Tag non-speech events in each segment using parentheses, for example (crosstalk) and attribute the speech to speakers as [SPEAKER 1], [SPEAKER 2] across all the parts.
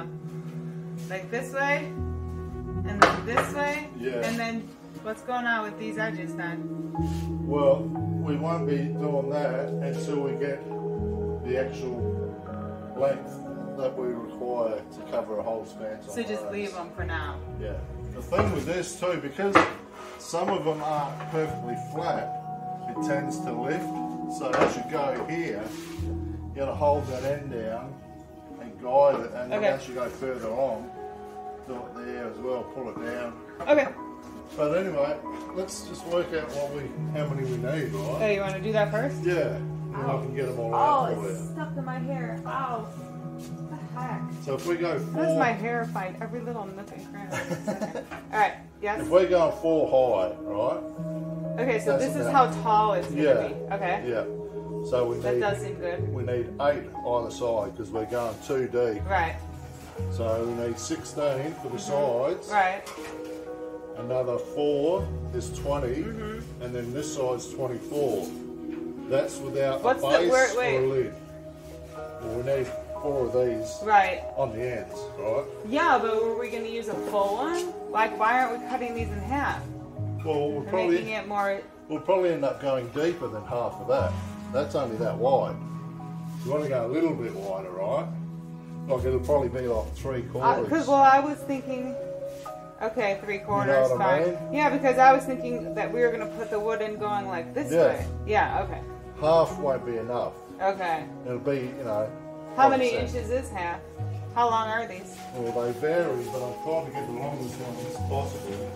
[SPEAKER 1] them? Like this way? And then this way?
[SPEAKER 2] Yeah.
[SPEAKER 1] And then what's going on with these edges then?
[SPEAKER 2] Well, we won't be doing that until we get the actual length that we require to cover a whole span.
[SPEAKER 1] So just leave them for now.
[SPEAKER 2] Yeah. The thing with this too, because some of them aren't perfectly flat, it tends to lift. So as you go here, you gotta hold that end down guide it, and then
[SPEAKER 1] Okay.
[SPEAKER 2] as you go further on, do it there as well, pull it down.
[SPEAKER 1] Okay.
[SPEAKER 2] But anyway, let's just work out what we, how many we need, right?
[SPEAKER 1] Oh, you want to do that first?
[SPEAKER 2] Yeah, then I can get them all
[SPEAKER 1] Oh,
[SPEAKER 2] out for
[SPEAKER 1] it's
[SPEAKER 2] you.
[SPEAKER 1] stuck in my hair. Ow. What the heck?
[SPEAKER 2] So if we go
[SPEAKER 1] How does
[SPEAKER 2] four,
[SPEAKER 1] my hair find every little nook and cranny? (laughs) Alright, yes.
[SPEAKER 2] if we're going four high, right?
[SPEAKER 1] Okay, so
[SPEAKER 2] That's
[SPEAKER 1] this is how
[SPEAKER 2] about-
[SPEAKER 1] tall it's gonna
[SPEAKER 2] Yeah.
[SPEAKER 1] be. Okay.
[SPEAKER 2] Yeah. So we
[SPEAKER 1] That
[SPEAKER 2] need
[SPEAKER 1] does seem good.
[SPEAKER 2] we need eight either side because we're going two deep.
[SPEAKER 1] Right.
[SPEAKER 2] So we need 16 for the sides.
[SPEAKER 1] Mm-hmm. Right.
[SPEAKER 2] Another four is 20,
[SPEAKER 1] Mm-hmm.
[SPEAKER 2] and then this side's 24. That's without
[SPEAKER 1] What's
[SPEAKER 2] a
[SPEAKER 1] the-
[SPEAKER 2] base
[SPEAKER 1] where- wait.
[SPEAKER 2] or a lid. Well, we need four of these
[SPEAKER 1] Right.
[SPEAKER 2] on the ends, right?
[SPEAKER 1] Yeah, but were we gonna use a full one? Like, why aren't we cutting these in half?
[SPEAKER 2] Well, we'll probably
[SPEAKER 1] making it more.
[SPEAKER 2] we'll probably end up going deeper than half of that. That's only that wide. You want to go a little bit wider, right? Like it'll probably be like three uh, quarters.
[SPEAKER 1] Because well, I was thinking. Okay, three quarters,
[SPEAKER 2] what I
[SPEAKER 1] fine.
[SPEAKER 2] mean?
[SPEAKER 1] Yeah, because I was thinking that we were gonna put the wood in going like this
[SPEAKER 2] Yeah.
[SPEAKER 1] way. Yeah. Okay.
[SPEAKER 2] half won't be enough.
[SPEAKER 1] Okay.
[SPEAKER 2] It'll be, you know.
[SPEAKER 1] How many inches is half? How long are these?
[SPEAKER 2] Well, they vary, but I'm trying to get the longest one as possible.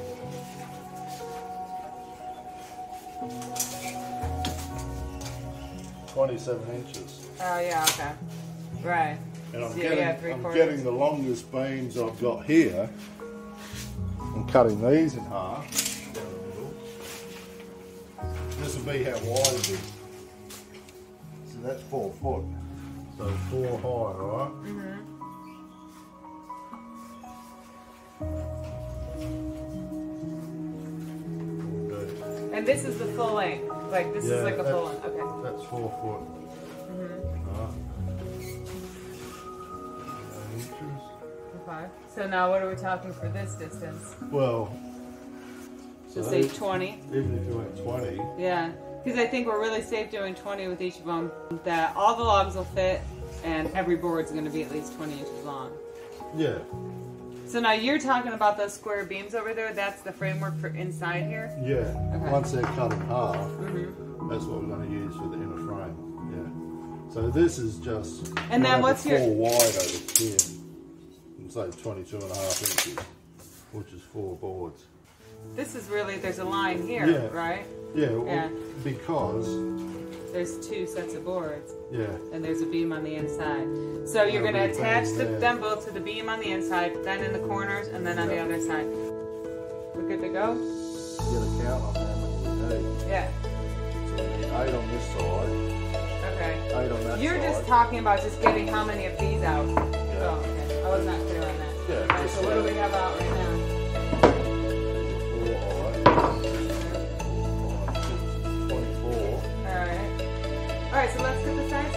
[SPEAKER 2] Twenty-seven inches,
[SPEAKER 1] Oh yeah. Okay. Right.
[SPEAKER 2] and I'm
[SPEAKER 1] So,
[SPEAKER 2] getting, I'm getting the longest beams I've got here. I'm cutting these in half. down the middle. This will be how wide it is. So that's four foot. So four high, right?
[SPEAKER 1] Mm-hmm. And this is the full length. Like this
[SPEAKER 2] Yeah,
[SPEAKER 1] is like a full. Okay.
[SPEAKER 2] That's four foot.
[SPEAKER 1] Mm-hmm.
[SPEAKER 2] Alright. Nine inches.
[SPEAKER 1] Okay. So now what are we talking for this distance?
[SPEAKER 2] Well,
[SPEAKER 1] So say
[SPEAKER 2] even
[SPEAKER 1] 20.
[SPEAKER 2] if you went 20,
[SPEAKER 1] Yeah. Because I think we're really safe doing 20 with each of them. That all the logs will fit and every board's going to be at least 20 inches long.
[SPEAKER 2] yeah,
[SPEAKER 1] So now you're talking about those square beams over there. That's the framework for inside here.
[SPEAKER 2] yeah.
[SPEAKER 1] Okay.
[SPEAKER 2] Once they're cut in half,
[SPEAKER 1] Mm-hmm.
[SPEAKER 2] That's what we're going to use for the inner frame. Yeah. So this is just.
[SPEAKER 1] And then what's your-
[SPEAKER 2] wide over here? And say 22 and a half inches, which is four boards.
[SPEAKER 1] This is really there's a line here,
[SPEAKER 2] Yeah.
[SPEAKER 1] right?
[SPEAKER 2] Yeah, well,
[SPEAKER 1] Yeah.
[SPEAKER 2] because
[SPEAKER 1] There's two sets of boards.
[SPEAKER 2] yeah,
[SPEAKER 1] and there's a beam on the inside. So you're going to attach the,
[SPEAKER 2] there.
[SPEAKER 1] them both to the beam on the inside, then in the corners, and then on the other side. We're good to go?
[SPEAKER 2] get a count on how So we need eight on this side,
[SPEAKER 1] Okay.
[SPEAKER 2] eight on that
[SPEAKER 1] You're
[SPEAKER 2] side.
[SPEAKER 1] just talking about just getting how many of these out.
[SPEAKER 2] Yeah.
[SPEAKER 1] Oh, okay. I was not clear on that.
[SPEAKER 2] Yeah,
[SPEAKER 1] Okay, so what do we have out right now?
[SPEAKER 2] Four high. Twenty-four.
[SPEAKER 1] All right. All right. So let's get the sides